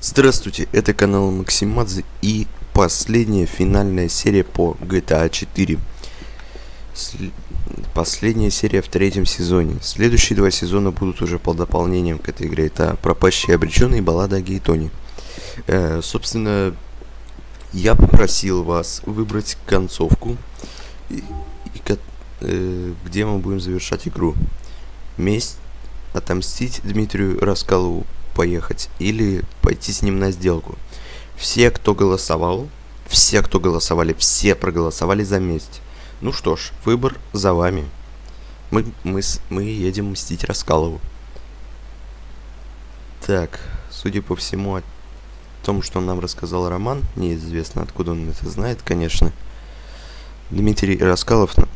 Здравствуйте, это канал Максимадзе и последняя финальная серия по GTA 4. Сл- Последняя серия в третьем сезоне. Следующие два сезона будут уже по дополнениям к этой игре. Это «Пропащие обреченные» и «Баллада о Гейтоне». Э, собственно, я попросил вас выбрать концовку, и- и э, где мы будем завершать игру. Месть, отомстить Дмитрию Раскалову, поехать, или пойти с ним на сделку. Все, кто голосовал, все, кто голосовали, все проголосовали за месть. Ну что ж, выбор за вами. Мы, мы, мы едем мстить Раскалову. Так, судя по всему, о том, что нам рассказал Роман, неизвестно, откуда он это знает, конечно. Дмитрий Раскалов на-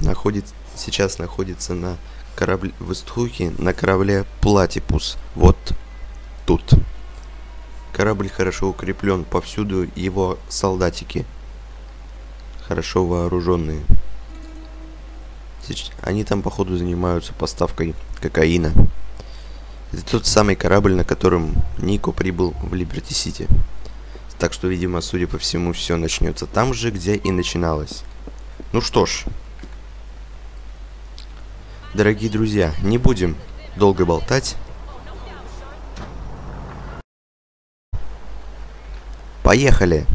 находит, сейчас находится на корабле в Истхуке, на корабле Платипус. Вот тут. Корабль хорошо укреплен, повсюду его солдатики. Хорошо вооруженные. Они там, походу, занимаются поставкой кокаина. Это тот самый корабль, на котором Нико прибыл в Либерти-Сити. Так что, видимо, судя по всему, все начнется там же, где и начиналось. Ну что ж. Дорогие друзья, не будем долго болтать. Поехали!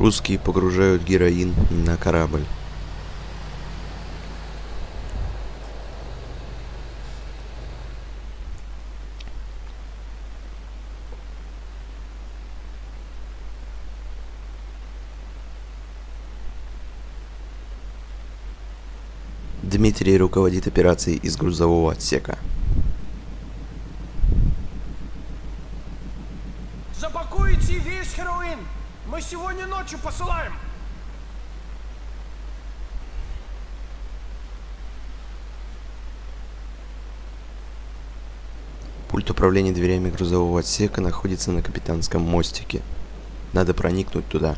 Русские погружают героин на корабль. Дмитрий руководит операцией из грузового отсека. Сегодня ночью посылаем! Пульт управления дверями грузового отсека находится на капитанском мостике. Надо проникнуть туда.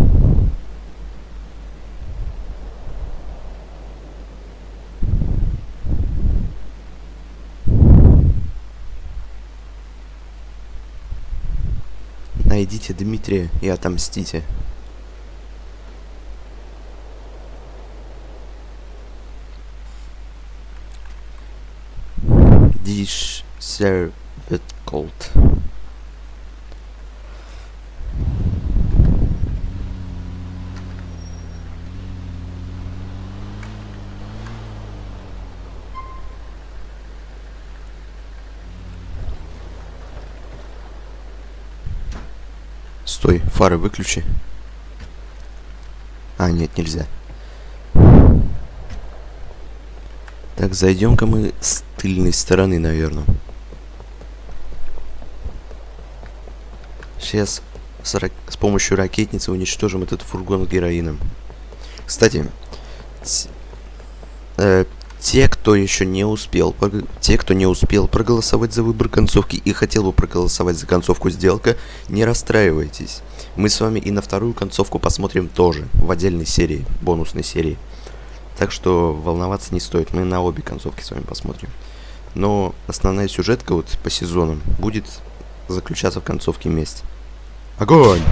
Найдите Дмитрия и отомстите. Dish serve it cold. Фары выключи. А, нет, нельзя. Так, зайдем-ка мы с тыльной стороны, наверное. Сейчас с, рак- с помощью ракетницы уничтожим этот фургон героином. Кстати, э, те, кто еще не успел, те, кто не успел проголосовать за выбор концовки и хотел бы проголосовать за концовку сделка, не расстраивайтесь. Мы с вами и на вторую концовку посмотрим тоже, в отдельной серии, бонусной серии. Так что волноваться не стоит, мы на обе концовки с вами посмотрим. Но основная сюжетка вот по сезонам будет заключаться в концовке месть. Огонь!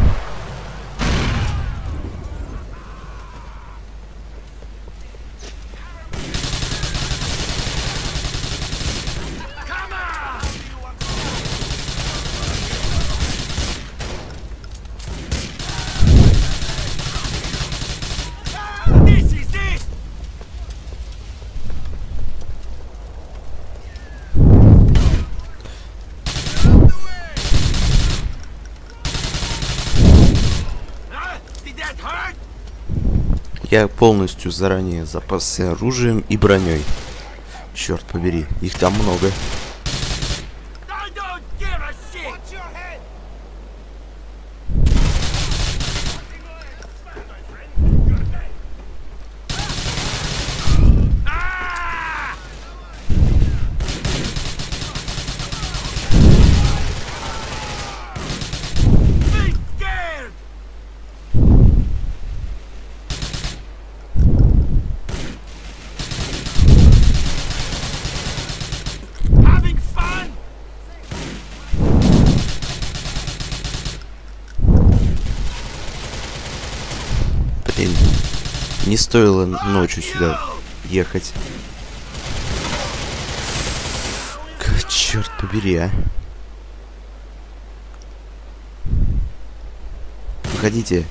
полностью заранее запасся оружием и броней. Черт побери, их там много. Не стоило ночью сюда ехать. Как, черт побери, а. Выходите,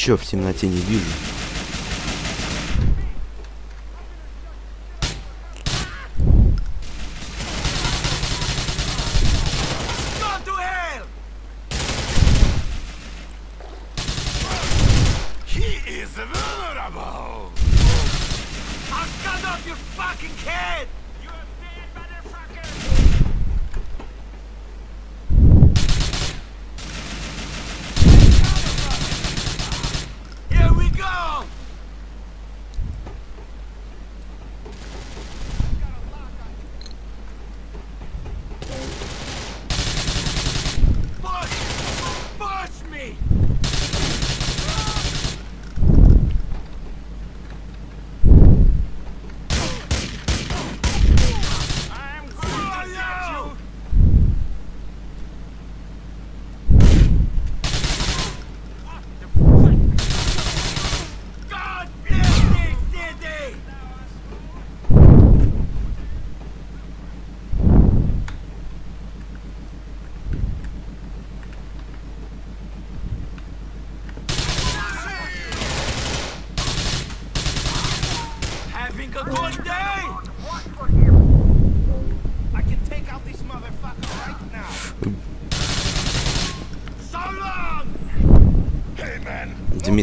Ничего в темноте не вижу.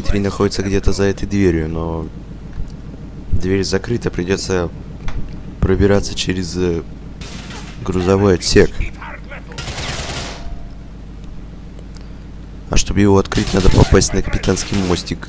Дмитрий находится где-то за этой дверью, но дверь закрыта, придется пробираться через э, грузовой отсек. А чтобы его открыть, надо попасть на капитанский мостик.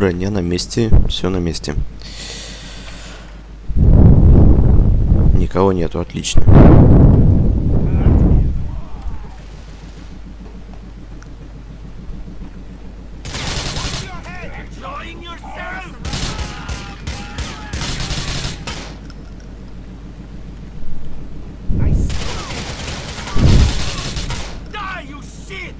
Броня на месте, все на месте. Никого нету, отлично. shit!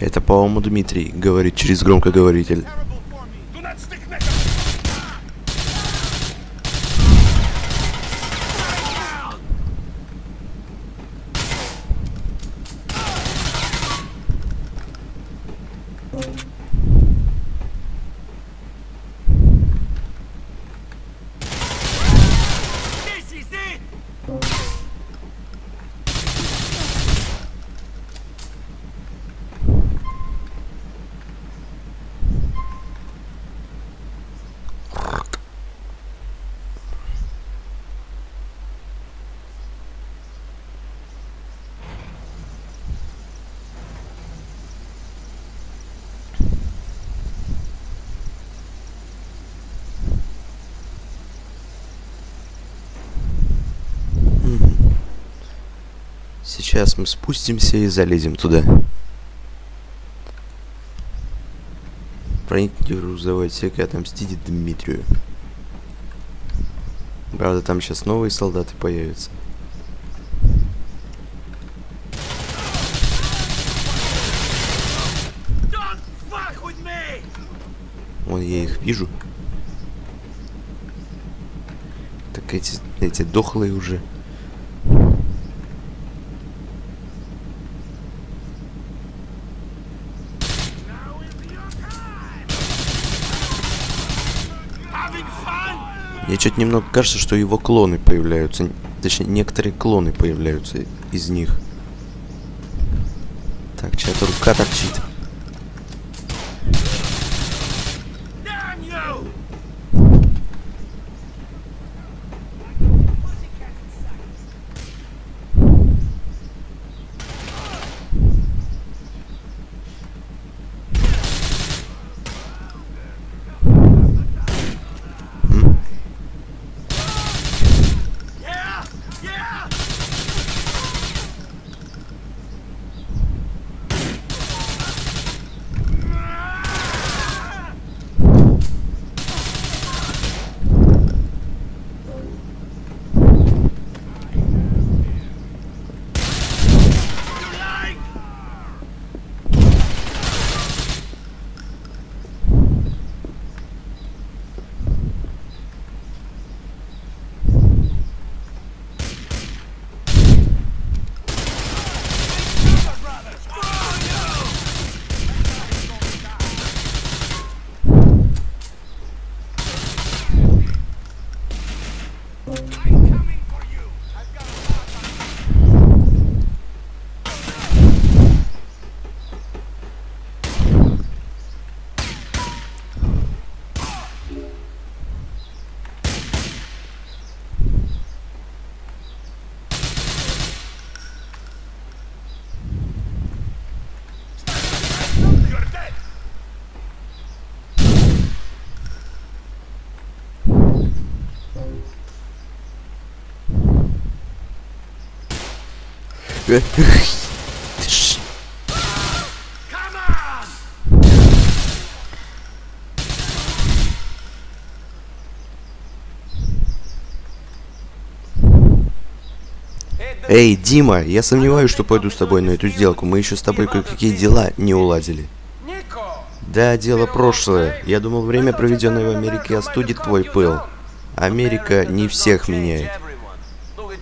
Это, по-моему, Дмитрий говорит через громкоговоритель. Сейчас мы спустимся и залезем туда. Проинтерузовать всякое отомстить Дмитрию. Правда, там сейчас новые солдаты появятся. Вон я их вижу. Так эти, эти дохлые уже. Мне что-то немного кажется, что его клоны появляются. Точнее, некоторые клоны появляются из них. Так, чья-то рука торчит. Эй, Дима, я сомневаюсь, что пойду с тобой на эту сделку. Мы еще с тобой кое-какие дела не уладили. Да, дело прошлое. Я думал, время, проведенное в Америке, остудит твой пыл. Америка не всех меняет.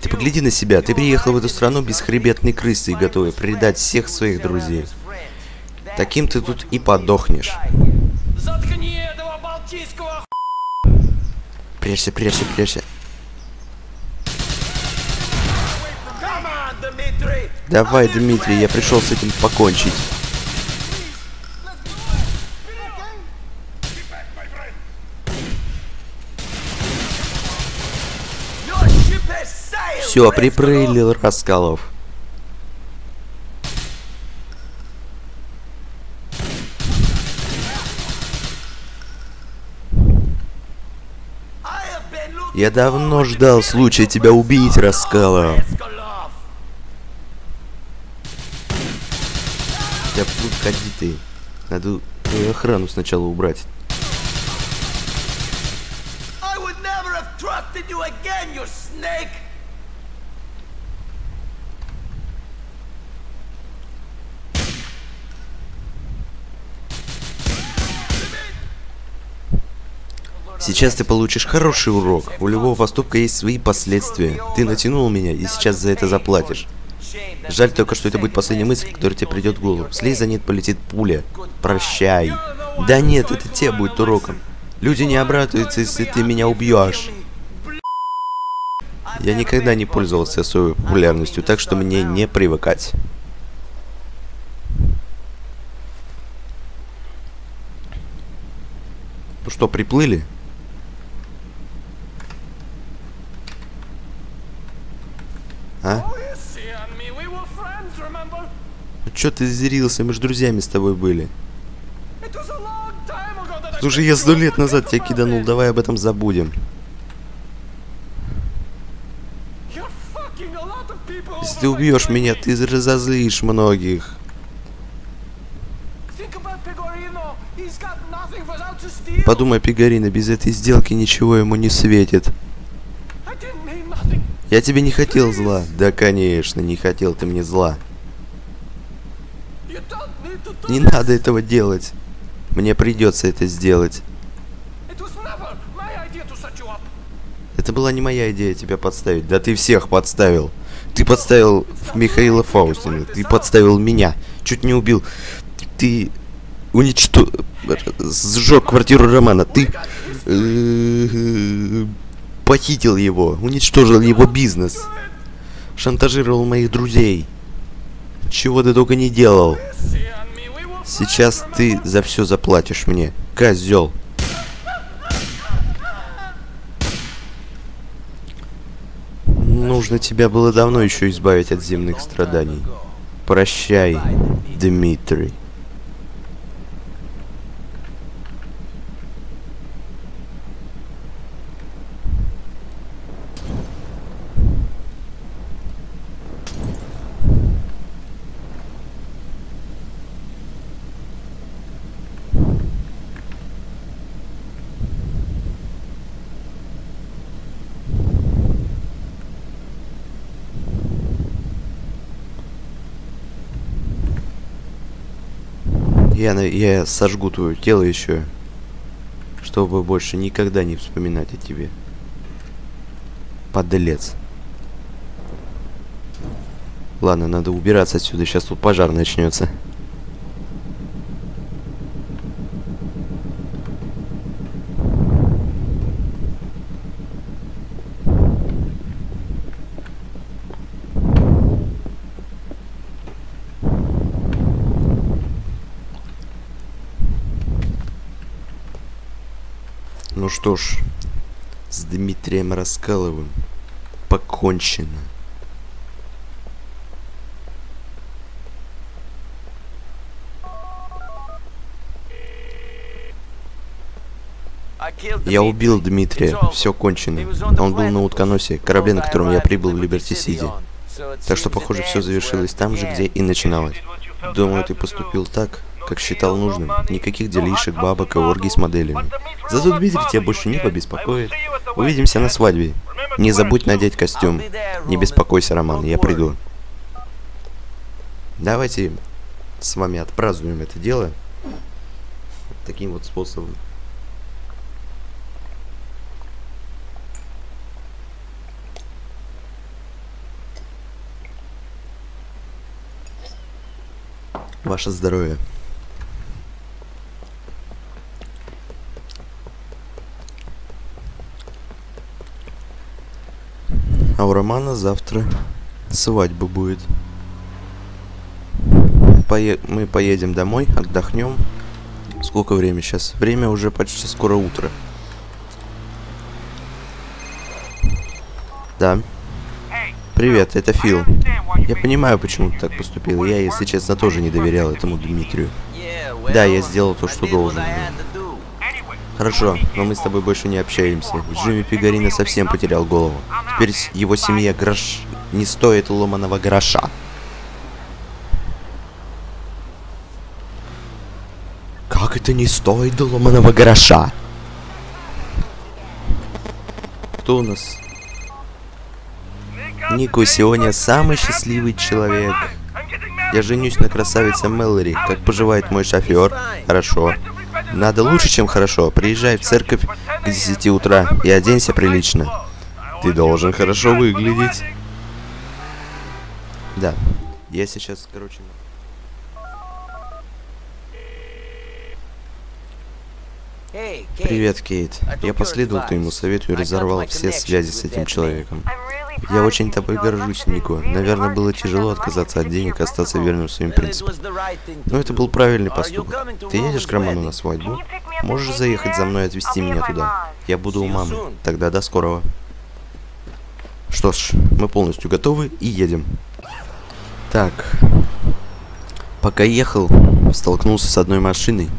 Ты погляди на себя. Ты приехал в эту страну бесхребетной крысой, готовый предать всех своих друзей. Таким ты тут и подохнешь. Заткни этого балтийского Прячься, прячься, прячься. Давай, Дмитрий, я пришел с этим покончить. Все, been looking Я давно ждал случая тебя убить, Раскалов. Escalov. Да ходи ты. Надо твою охрану сначала убрать. You again, you snake! Сейчас ты получишь хороший урок. У любого поступка есть свои последствия. Ты натянул меня, и сейчас за это заплатишь. Жаль только, что это будет последняя мысль, которая тебе придет в голову. Слезь за нет, полетит пуля. Прощай. Да нет, это тебе будет уроком. Люди не обрадуются, если ты меня убьешь. Я никогда не пользовался своей популярностью, так что мне не привыкать. Ну что, приплыли? Чё ты зрился? Мы ж друзьями с тобой были. Слушай, я сто лет назад тебя киданул, давай об этом забудем. Если ты убьешь меня, ты разозлишь многих. Подумай, Пигарина, без этой сделки ничего ему не светит. Я тебе не хотел зла. Да, конечно, не хотел ты мне зла. Не надо этого делать. Мне придется это сделать. Это была не моя идея тебя подставить. Да ты всех подставил. Ты подставил Михаила Фаустина. Ты подставил меня. Чуть не убил. Ты уничтожил... Сжег квартиру Романа. Ты... э, Похитил его. Уничтожил его бизнес. Шантажировал моих друзей. Чего ты только не делал. Сейчас ты за все заплатишь мне. Козел. Нужно тебя было давно еще избавить от земных страданий. Прощай, Дмитрий. Я, я сожгу твое тело еще, чтобы больше никогда не вспоминать о тебе. Подлец. Ладно, надо убираться отсюда, сейчас тут пожар начнется. Ну что ж, с Дмитрием Раскаловым покончено. Я убил Дмитрия, все кончено. Он был на утконосе, корабле, на котором я прибыл в Либерти-Сити. Так что, похоже, все завершилось там же, где и начиналось. Думаю, ты поступил так, как считал нужным. Никаких делишек, бабок и оргий с моделями. Зато Дмитрий тебя больше не побеспокоит. Увидимся на свадьбе. Не забудь надеть костюм. Не беспокойся, Роман, я приду. Давайте с вами отпразднуем это дело. Таким вот способом. Ваше здоровье. А у Романа завтра свадьба будет. Пое- Мы поедем домой, отдохнем. Сколько времени сейчас? Время уже почти скоро утро. Да. Привет, это Фил. Я понимаю, почему ты так поступил. Я, если честно, тоже не доверял этому Дмитрию. Да, я сделал то, что должен был. Хорошо, но мы с тобой больше не общаемся. Джимми Пигарина совсем потерял голову. Теперь его семья грош... не стоит ломаного гроша. Как это не стоит ломаного гроша? Кто у нас? Нико сегодня самый счастливый человек. Я женюсь на красавице Мэлори. Как поживает мой шофер? Хорошо. Надо лучше, чем хорошо. Приезжай в церковь к 10 утра и оденься прилично. Ты должен хорошо выглядеть. Да. Я сейчас, короче... Привет, Кейт. Я последовал твоему совету и разорвал все связи с этим человеком. Я очень тобой горжусь, Нико. Наверное, было тяжело отказаться от денег и остаться верным своим принципам. Но это был правильный поступок. Ты едешь к Роману на свадьбу? Можешь заехать за мной и отвезти меня туда? Я буду у мамы. Тогда до скорого. Что ж, мы полностью готовы и едем. Так. Пока ехал, столкнулся с одной машиной.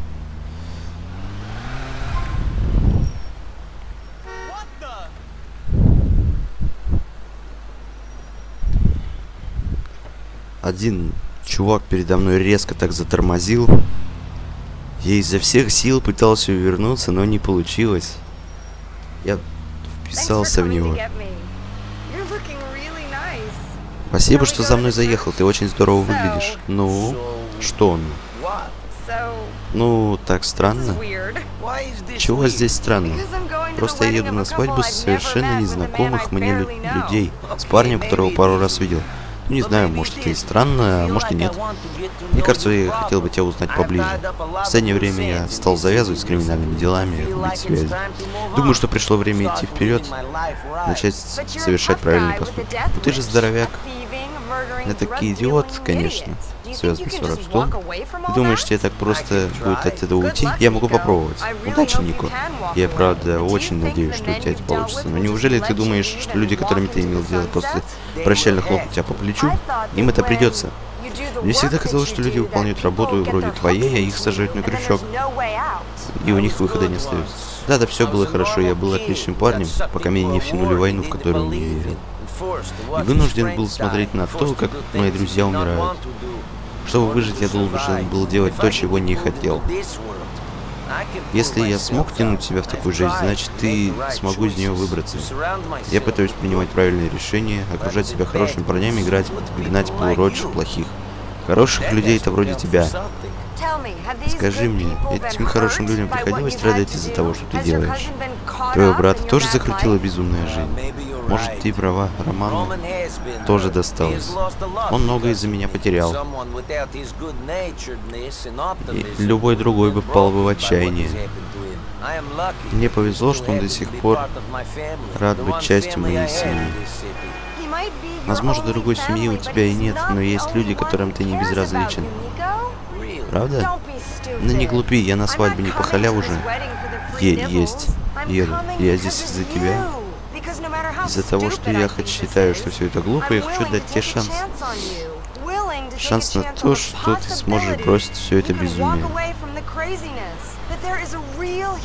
Один чувак передо мной резко так затормозил. Я изо всех сил пытался увернуться, но не получилось. Я вписался в него. Спасибо, что за мной заехал. Ты очень здорово выглядишь. Ну, что он? Ну, так странно. Чего здесь странно? Просто я еду на свадьбу с совершенно незнакомых мне лю людей. С парнем, которого пару раз видел. Не знаю, может это и странно, а может и нет. Мне кажется, я хотел бы тебя узнать поближе. В последнее время я стал завязывать с криминальными делами, быть связи. Думаю, что пришло время идти вперед, начать совершать правильные поступки. Ну, ты же здоровяк. Я таки идиот, конечно, связанный с воровством. Ты думаешь, тебе так просто будет от этого уйти? Я могу попробовать. Удачи, Нико. Я, правда, очень надеюсь, что у тебя это получится. Но неужели ты думаешь, что люди, которыми ты имел дело после прощально хлопнут тебя по плечу, им это придется? Мне всегда казалось, что люди выполняют работу вроде твоей, а их сажают на крючок. И у них выхода не остается. Да, да, все было хорошо, я был отличным парнем, пока меня не втянули в войну, в которую не верил. И вынужден был смотреть на то, как мои друзья умирают. Чтобы выжить, я должен был делать то, чего не хотел. Если я смог тянуть себя в такую жизнь, значит, ты смогу из нее выбраться. Я пытаюсь принимать правильные решения, окружать себя хорошими парнями, играть, гнать полуродчих плохих. Хороших людей это вроде тебя. Скажи мне, этим хорошим людям приходилось страдать из-за того, что ты делаешь? Твоего брата тоже закрутила безумная жизнь? Может, ты права, Роману тоже досталось. Он многое из-за меня потерял. И любой другой бы впал бы в отчаяние. Мне повезло, что он до сих пор рад быть частью моей семьи. Возможно, другой семьи у тебя и нет, но есть люди, которым ты не безразличен. Правда? Ну не глупи, я на свадьбе не по халяву же. Е есть. Еду. Я здесь из-за тебя. Из-за того, что я хоть считаю, что все это глупо, я хочу дать тебе шанс. Шанс на то, что ты сможешь бросить все это безумие.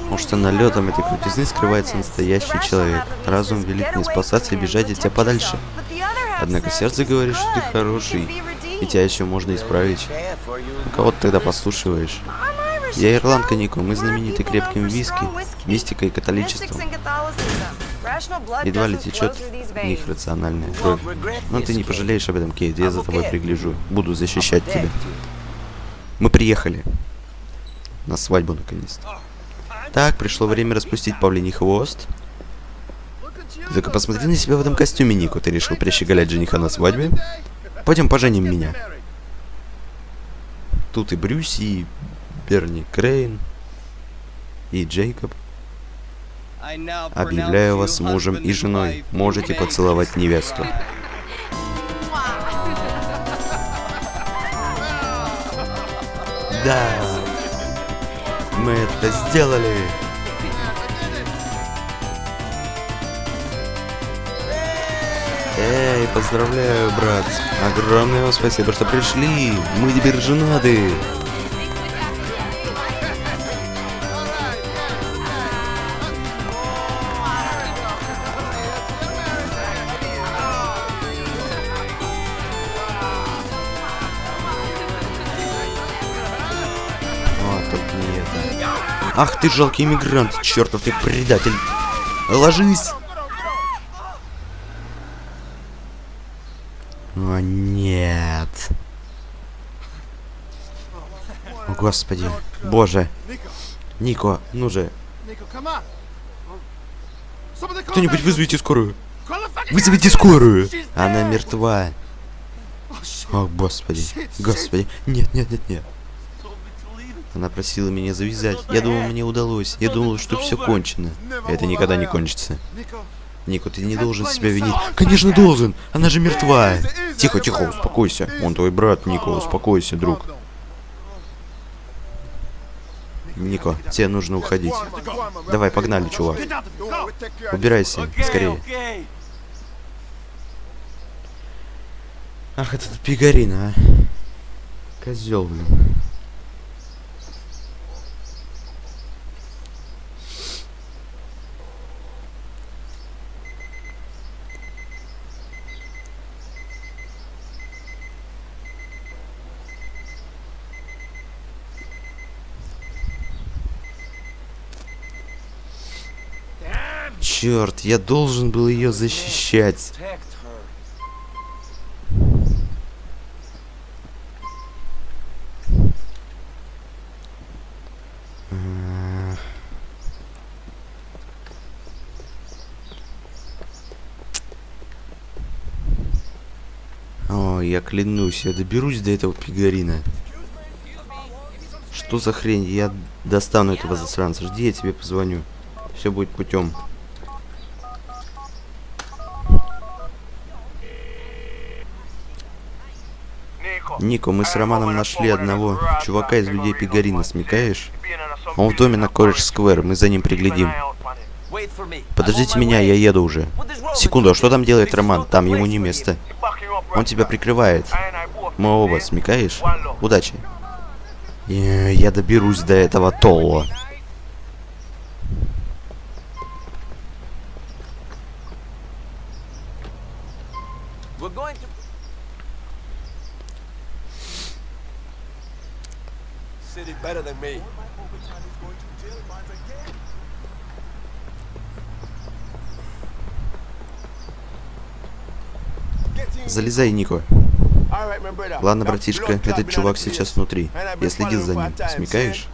Может, за налетом этой крутизны скрывается настоящий человек. Разум велит мне спасаться и бежать от тебя подальше. Однако сердце говорит, что ты хороший, и тебя еще можно исправить. Кого ты тогда послушиваешь? Я ирландка, Нико. Мы знамениты крепким виски, мистикой и католичеством. Едва ли течет в них рациональная кровь. Но ты не пожалеешь об этом, Кейт. Я за тобой пригляжу. Буду защищать тебя. Мы приехали. На свадьбу, наконец-то. Так, пришло время распустить павлиний хвост. Только посмотри на себя в этом костюме, Нико. Ты решил прищеголять жениха на свадьбе? Пойдем поженим меня. Тут и Брюс, и Берни Крейн, и Джейкоб. Объявляю вас мужем и женой. Можете поцеловать невесту. Да, мы это сделали. Эй, поздравляю, брат. Огромное вам спасибо, что пришли. Мы теперь женаты. Ах ты жалкий иммигрант, чертов ты предатель. Ложись. О, нет. О, господи. Боже. Нико, ну же. Кто-нибудь вызовите скорую. Вызовите скорую. Она мертва. О, господи. Господи. Нет, нет, нет, нет. Она просила меня завязать. Я думал, мне удалось. Я думал, что все кончено. Это никогда не кончится. Нико, ты не должен себя винить. Конечно, должен. Она же мертва. Тихо, тихо, успокойся. Он твой брат, Нико, успокойся, друг. Нико, тебе нужно уходить. Давай, погнали, чувак. Убирайся, скорее. Ах, этот пигарина, а. Козел, блин. Черт, я должен был ее защищать. О, я клянусь, я доберусь до этого пигарина. Что за хрень? Я достану этого засранца. Жди, я тебе позвоню. Все будет путем. Нико, мы с Романом нашли одного чувака из людей Пигарина, смекаешь? Он в доме на Коридж Сквер, мы за ним приглядим. Подождите меня, я еду уже. Секунду, а что там делает Роман? Там ему не место. Он тебя прикрывает. Мы оба, смекаешь? Удачи. Э, Я доберусь до этого Толла. Better than me. Залезай, Нико. Ладно, братишка, этот чувак сейчас внутри. Я следил за ним. Смекаешь?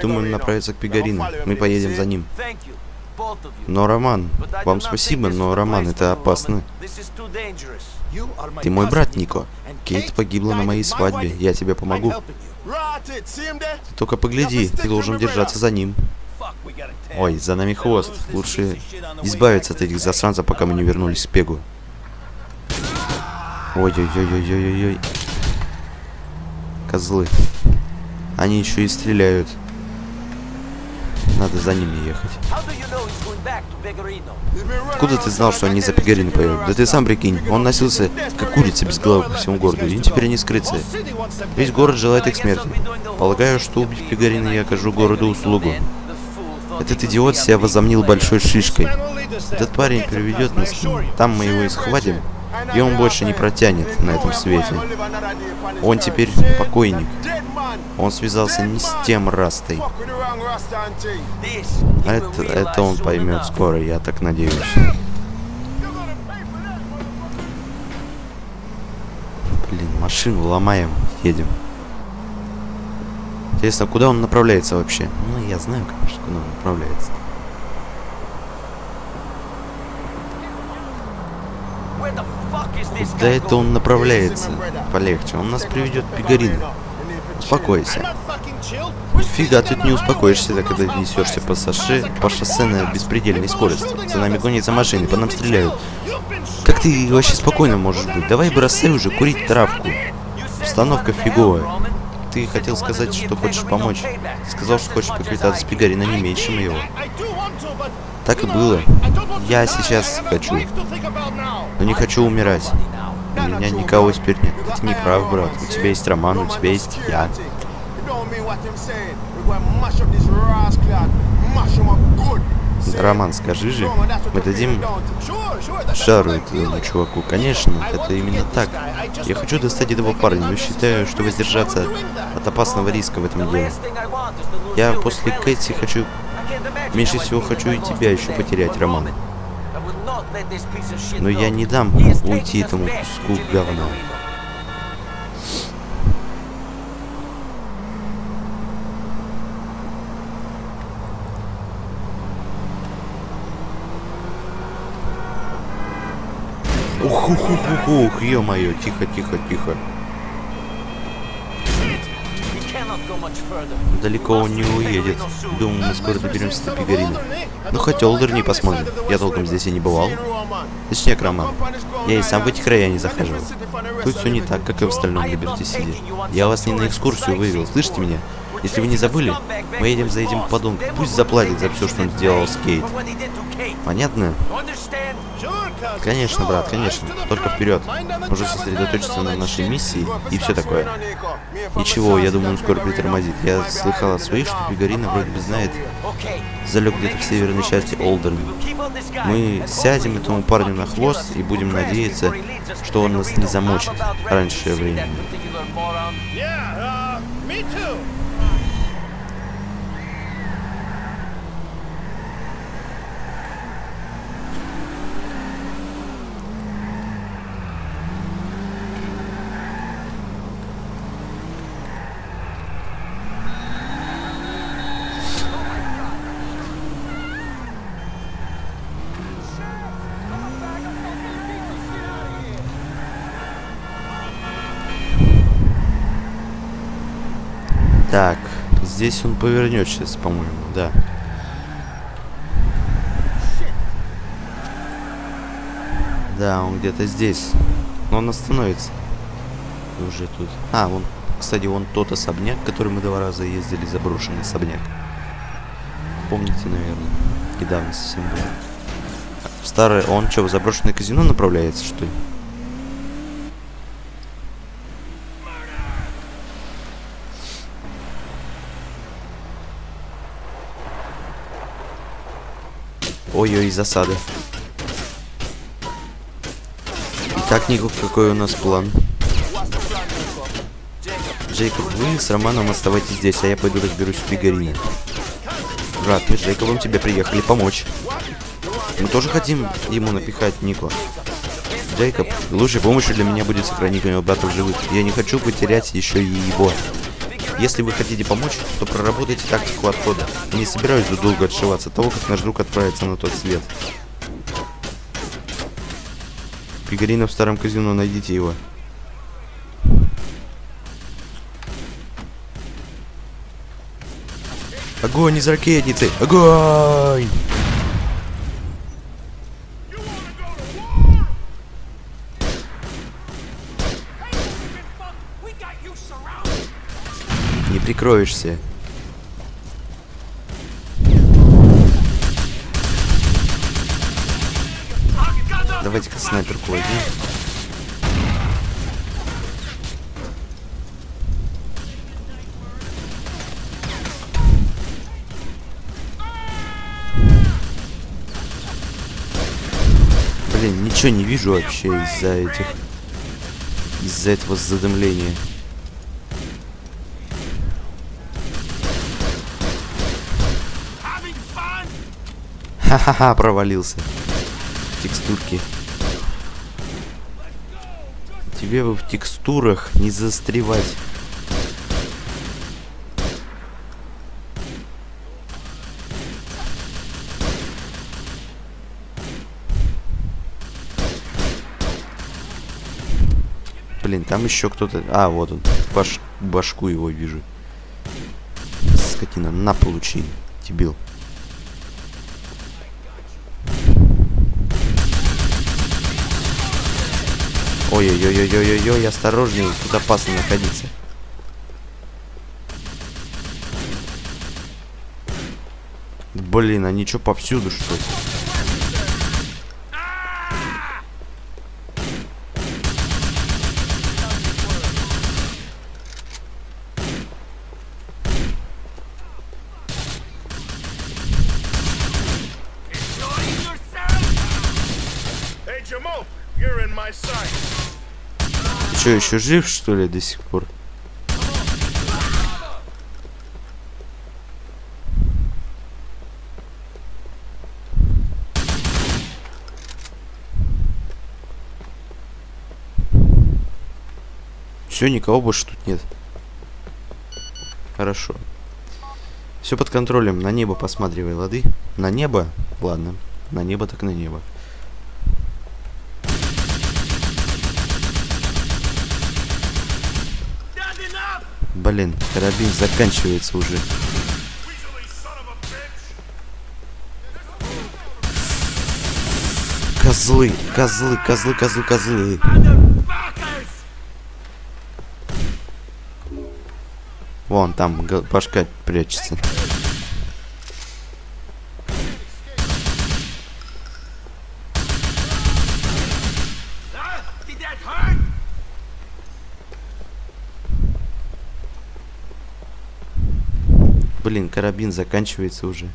Думаем направиться к Пигарину. Мы поедем за ним. Но, Роман, вам спасибо, но, Роман, это опасно. Ты мой брат, Нико. Кейт погибла на моей свадьбе. Я тебе помогу. Только погляди, ты должен держаться за ним. Ой, за нами хвост. Лучше избавиться от этих засранцев, пока мы не вернулись к Пегу. Ой-ой-ой-ой-ой-ой. Козлы. Они еще и стреляют. Надо за ними ехать. Откуда ты знал, что они за Пигарина поедут? Да ты сам прикинь, он носился как курица без головы по всему городу, и теперь не скрыться. Весь город желает их смерти. Полагаю, что убив Пигарина, я окажу городу услугу. Этот идиот себя возомнил большой шишкой. Этот парень приведет нас, там мы его и схватим, и он больше не протянет на этом свете. Он теперь покойник. Он связался не с тем Растой. А это, это он поймет скоро, я так надеюсь. Блин, машину ломаем, едем. Интересно, куда он направляется вообще? Ну, я знаю, конечно, куда он направляется. Where Куда это он направляется? Полегче, он нас приведет к Пигарину. Успокойся. Фига, тут не успокоишься, да, когда несешься по шоссе, по шоссе на беспредельной скорости. За нами гонятся машины, по нам стреляют. Как ты вообще спокойно можешь быть? Давай бросай уже курить травку. Обстановка фиговая. Ты хотел сказать, что хочешь помочь. Сказал, что хочешь поквитаться с Пигарино не меньше моего. Так и было. Я сейчас хочу, но не хочу умирать. У меня никого теперь нет. Ты не прав, брат. У тебя есть Роман, у тебя есть я. Роман, скажи же, мы дадим шару этому чуваку. Конечно, это именно так. Я хочу достать этого парня, но считаю, что воздержаться от опасного риска в этом деле. Я после Кэти хочу... Меньше всего хочу и тебя еще потерять, Роман. Но я не дам уйти этому куску говна. Ух, ух, ух, ух, ух, ё-моё, тихо, тихо, тихо. Далеко он не уедет. Думаю, мы скоро доберемся до Пигарина. Ну хоть Олдер не посмотрим. Я толком здесь и не бывал. Точнее, Роман. Я и сам в эти края не захаживал. Тут все не так, как и в остальном Либерти-Сиди. Я вас не на экскурсию вывел, слышите меня? Если вы не забыли, мы едем за этим подонком. Пусть заплатит за все, что он сделал с Кейт. Понятно? Конечно, брат, конечно. Только вперед. Нужно сосредоточиться на нашей миссии и все такое. Ничего, я думаю, он скоро притормозит. Я слыхал от своих, что Пигарина вроде бы знает, залег где-то в северной части Олдерна. Мы сядем этому парню на хвост и будем надеяться, что он нас не замочит раньше времени. Так, здесь он повернет сейчас, по-моему, да. Да, он где-то здесь. Но он остановится. Уже тут. А, вон, кстати, вон тот особняк, который мы два раза ездили, заброшенный особняк. Помните, наверное, недавно совсем был. Старый, он что, в заброшенное казино направляется, что ли? Ой-ой, засада. Итак, Нику, какой у нас план? Джейкоб, вы с Романом оставайтесь здесь, а я пойду разберусь в Пигарине. Брат, мы с Джейкобом тебе приехали помочь. Мы тоже хотим ему напихать Нику. Джейкоб, лучшей помощью для меня будет сохранить моего брата в живых. Я не хочу потерять еще и его. Если вы хотите помочь, то проработайте тактику отхода. Не собираюсь долго отшиваться от того, как наш друг отправится на тот свет. Пигарина в старом казино, найдите его. Огонь из ракетницы! Огонь! We got you surrounded. Не прикроешься. Давайте-ка снайперку возьмем. Блин, ничего не вижу вообще из-за этих... Из-за этого задымления. Ха-ха-ха, провалился. Текстурки. Тебе бы в текстурах не застревать. Блин, там еще кто-то... А, вот он. Баш... Башку его вижу. Скотина, на, получи. Дебил. Ой-ой-ой-ой-ой-ой, осторожней, тут опасно находиться. Блин, они что, повсюду, что ли? Что, еще жив, что ли, до сих пор? Все, никого больше тут нет. Хорошо. Все под контролем. На небо посматривай, лады? На небо? Ладно. На небо так на небо. Блин, карабин заканчивается уже. Козлы, козлы, козлы, козлы, козлы. Вон там башка прячется. Карабин заканчивается уже.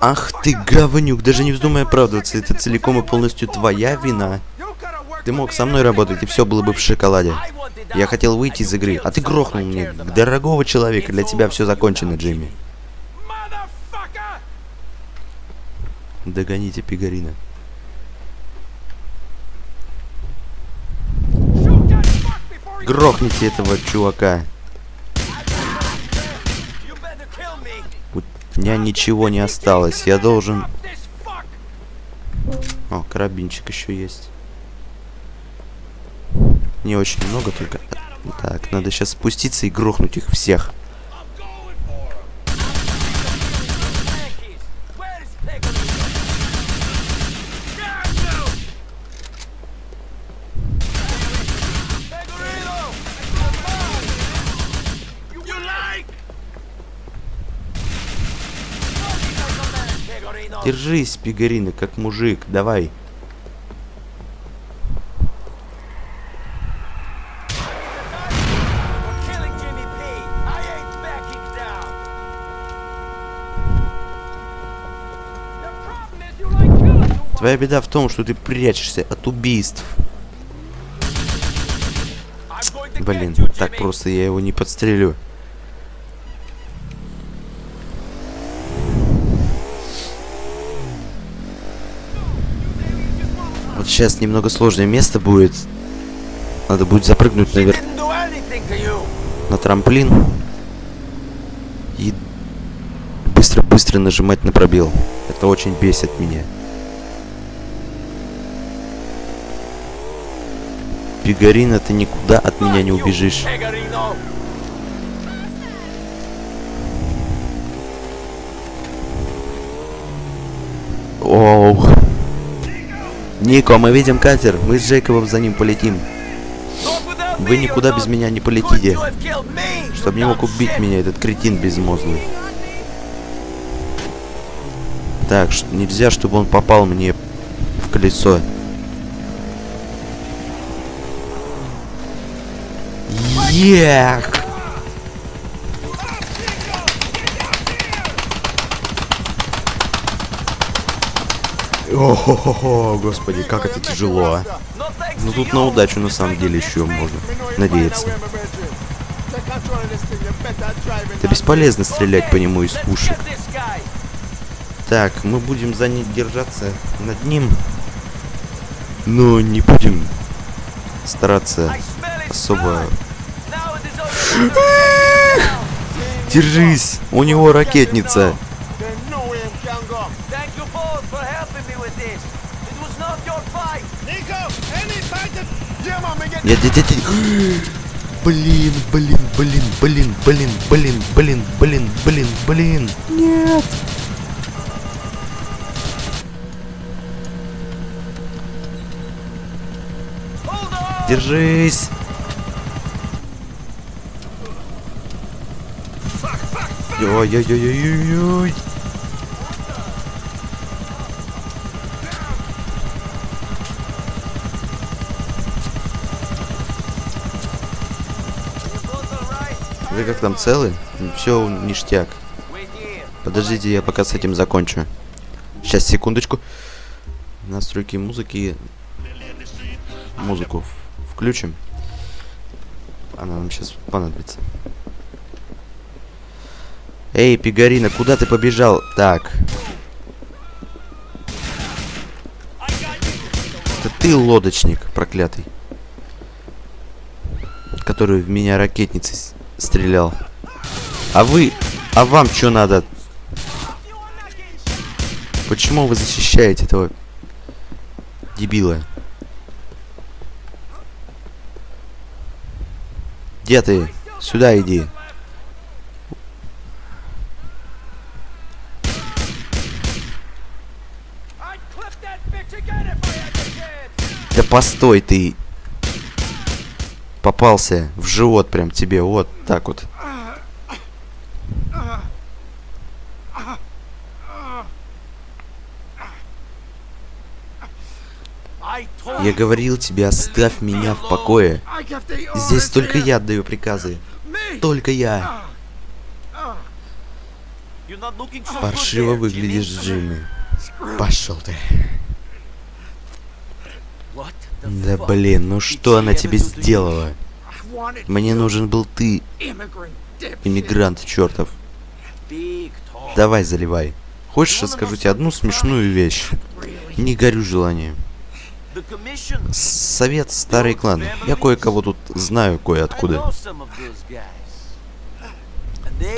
Ах ты говнюк, даже не вздумай оправдываться, это целиком и полностью твоя вина. Ты мог со мной работать, и все было бы в шоколаде. Я хотел выйти из игры, а ты грохнул мне. Дорогого человека, для тебя все закончено, Джимми. Догоните Пигарина. Грохните этого чувака. У меня ничего не осталось, я должен... О, карабинчик еще есть. не очень много, только... Так, надо сейчас спуститься и грохнуть их всех. Держись, Пигарина, как мужик, давай. Твоя беда в том, что ты прячешься от убийств. Блин, так просто я его не подстрелю. Сейчас немного сложное место будет. Надо будет запрыгнуть She навер... didn't do anything to you. на трамплин. И быстро-быстро нажимать на пробел. Это очень бесит меня. Пигарина, ты никуда от меня не убежишь. Оу. Нико, мы видим катер. Мы с Джейкобом за ним полетим. Вы никуда без меня не полетите. Чтобы не мог убить меня этот кретин безмозглый. Так, нельзя, чтобы он попал мне в колесо. Ех! О, господи, как это тяжело, а. Ну тут на удачу на самом деле еще можно надеяться. Это бесполезно стрелять по нему из пушек. Так, мы будем за ним держаться над ним. Но не будем стараться особо... Держись! У него ракетница! Нет, нет, нет, нет. Блин, блин, блин, блин, блин, блин, блин, блин, блин, блин. Нет. Держись. Ой-ой-ой-ой-ой. Вы как там целы? Все ништяк. Подождите, я пока с этим закончу. Сейчас, секундочку. Настройки музыки. Музыку включим. Она нам сейчас понадобится. Эй, Пигарина, куда ты побежал? Так. Это ты лодочник, проклятый. Который в меня ракетницей стрелял. А вы... А вам что надо? Почему вы защищаете этого дебила? Где ты? Сюда иди. Да постой ты. Попался в живот прям тебе. Вот так вот. Я говорил тебе, оставь меня в покое. Здесь только я отдаю приказы. Только я. Паршиво выглядишь. Джимми. Пошел ты. Да блин, ну что она тебе сделала? Мне нужен был ты, иммигрант чертов. Давай, заливай. Хочешь, расскажу тебе одну смешную вещь? Не горю желанием. Совет Старый Клан. Я кое-кого тут знаю кое-откуда.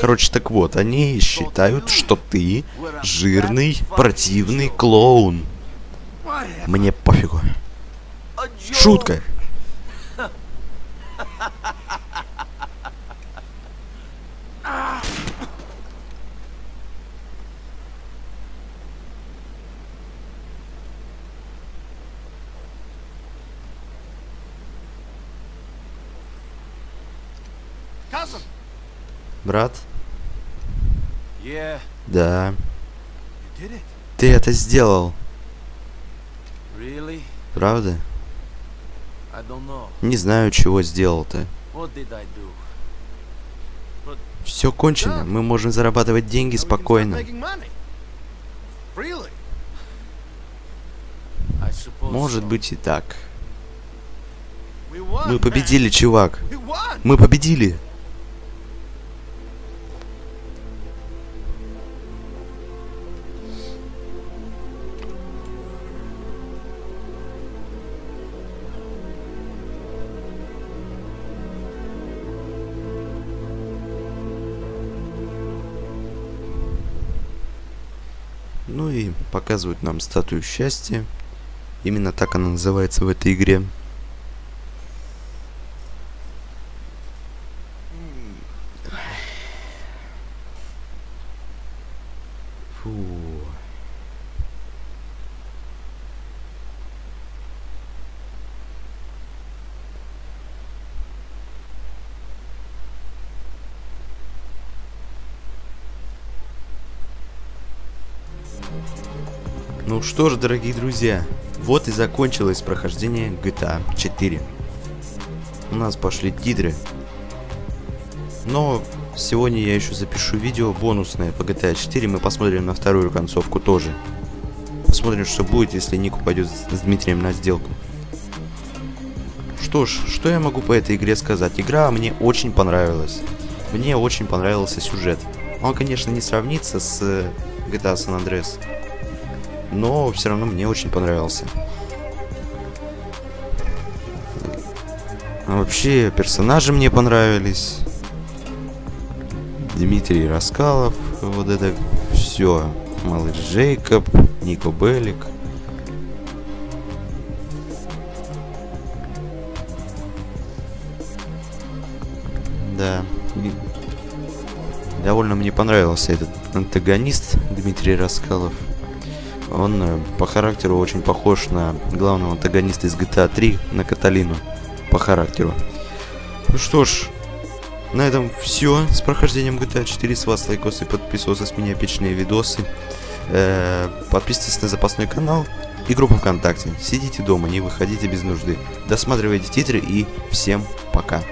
Короче, так вот, они считают, что ты жирный, противный клоун. Мне пофигу. Шутка. Брат? Yeah. Да. Ты это сделал. Really? Правда? Не знаю, чего I do? Все кончено. Мы можем зарабатывать деньги спокойно. Может быть и так. Мы победили, чувак. Мы победили. Показывают нам статую счастья. Именно так она называется в этой игре. Что ж, дорогие друзья, вот и закончилось прохождение GTA 4. У нас пошли титры. Но сегодня я еще запишу видео бонусное по GTA 4. Мы посмотрим на вторую концовку тоже. Посмотрим, что будет, если Ник упадет с Дмитрием на сделку. Что ж, что я могу по этой игре сказать? Игра мне очень понравилась. Мне очень понравился сюжет. Он, конечно, не сравнится с GTA San Andreas. Но все равно мне очень понравился. А вообще, персонажи мне понравились. Дмитрий Раскалов, вот это все. Малыш Джейкоб, Нико Беллик. Да. Довольно мне понравился этот антагонист Дмитрий Раскалов. Он э, по характеру очень похож на главного антагониста из GTA 3, на Каталину. По характеру. Ну что ж, на этом все с прохождением GTA 4. С вас лайкосы, подписываться с меня эпичные видосы. Э, подписывайтесь на запасной канал и группу ВКонтакте. Сидите дома, не выходите без нужды. Досматривайте титры и всем пока.